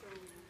Joey